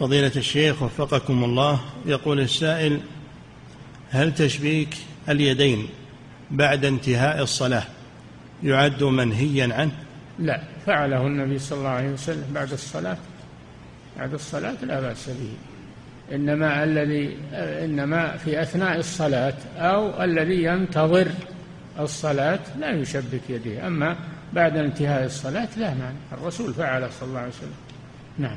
فضيلة الشيخ وفقكم الله يقول السائل هل تشبيك اليدين بعد انتهاء الصلاة يعد منهيا عنه؟ لا فعله النبي صلى الله عليه وسلم بعد الصلاة. بعد الصلاة لا بأس به. إنما الذي إنما في أثناء الصلاة أو الذي ينتظر الصلاة لا يشبك يديه. أما بعد انتهاء الصلاة لا معنى الرسول فعل صلى الله عليه وسلم. نعم.